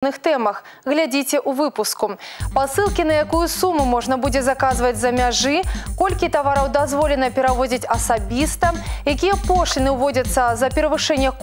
темах. Глядзіце у выпуску пасылкі на якую суму можна будзе заказваць за мяжы колькі тавараў дазволена перавозіць асабіста якія пошліны ўводзяцца за перавышэнне